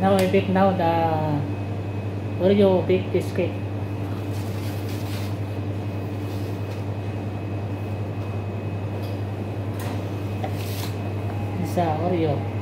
Now I bake now the Oreo bake biscuit. Isa Oreo.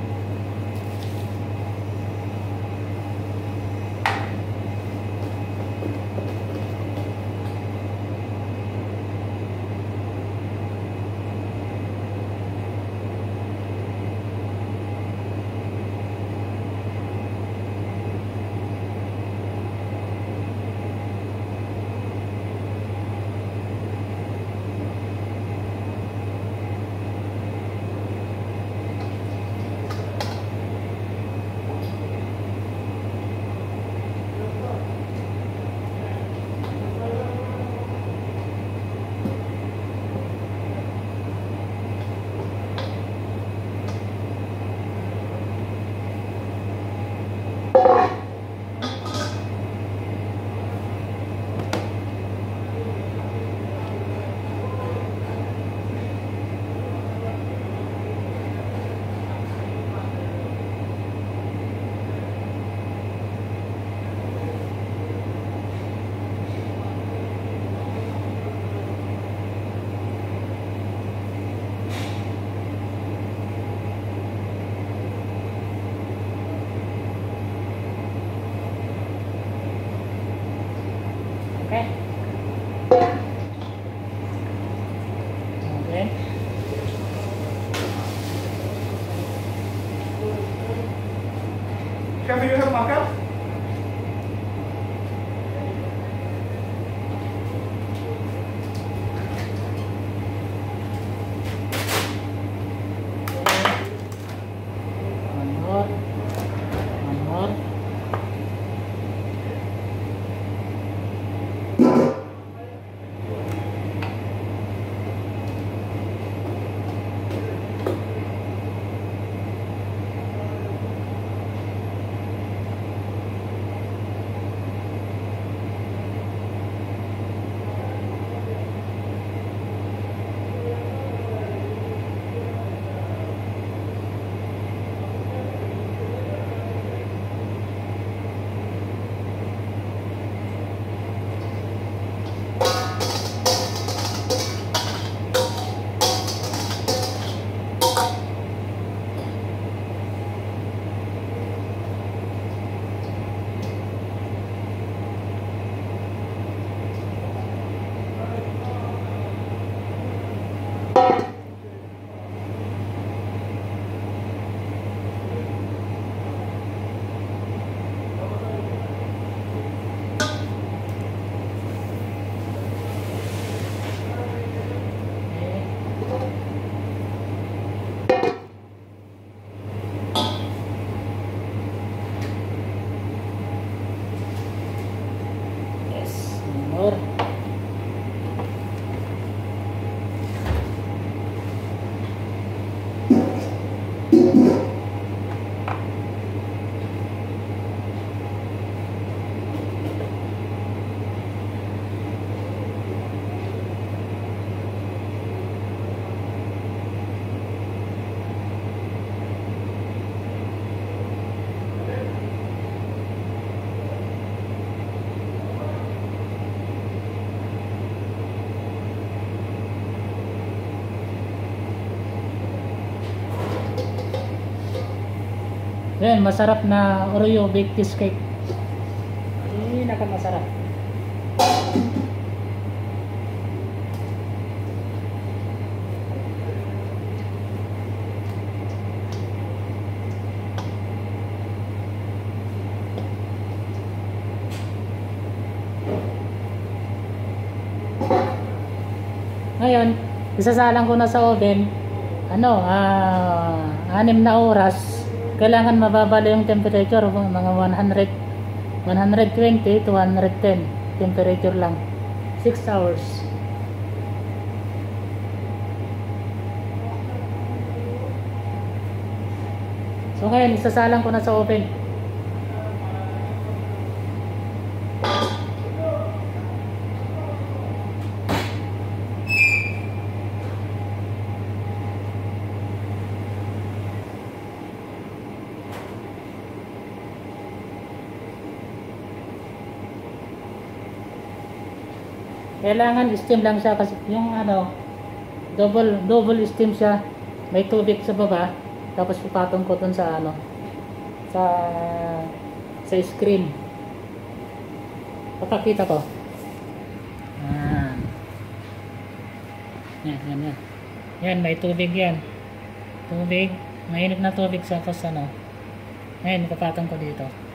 Okay. Okay. Chef, you have markup? Yan, masarap na Oreo baked cheesecake. Pinaka masarap. Ngayon, isasalang ko na sa oven, ano, ah, anim na oras, kailangan mababa lang yung temperature, mga 100, 120 to 110 temperature lang. 6 hours. So ngayon, isasalang ko na sa oven. Kailangan steam lang siya kasi yung ano, double double steam siya. May tubig sa baba, tapos ipatong ko dun sa ano, sa sa screen. Papakita ko. Yan. Yan, yan, yan. Yan, may tubig yan. Tubig. Mainit na tubig sa tapos ano. Ayan, ipapatong ko dito.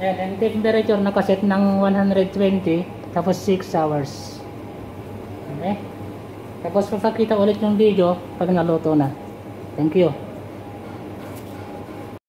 Ayan, ang temperature nakaset ng 120 tapos 6 hours. Okay? Tapos papakita ulit yung video pag naluto na. Thank you.